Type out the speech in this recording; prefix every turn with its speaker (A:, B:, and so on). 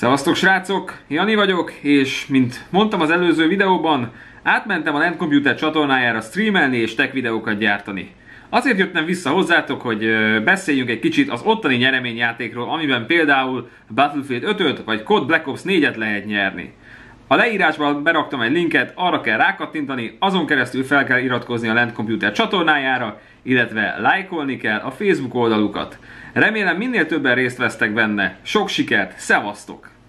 A: Szevasztok srácok, Jani vagyok, és mint mondtam az előző videóban, átmentem a Land Computer csatornájára streamelni és tech videókat gyártani. Azért jöttem vissza hozzátok, hogy beszéljünk egy kicsit az ottani nyereményjátékról, amiben például Battlefield 5-öt vagy Code Black Ops 4-et lehet nyerni. A leírásban beraktam egy linket, arra kell rákattintani, azon keresztül fel kell iratkozni a Land Computer csatornájára, illetve lájkolni kell a Facebook oldalukat. Remélem minél többen részt vesztek benne. Sok sikert, szevasztok!